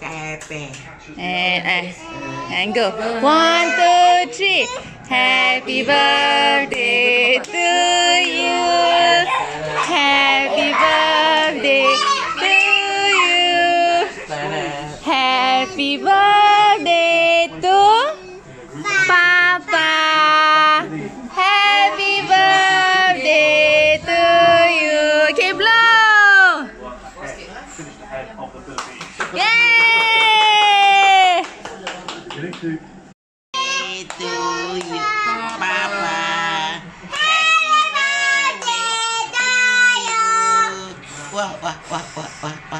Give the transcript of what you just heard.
Happy. And uh, and go. One, two, three. Happy birthday to you. Happy birthday to you. Happy birthday Yay! Itu you, Papa. Wah, wah, wah, wah, wah, wah. Yeay!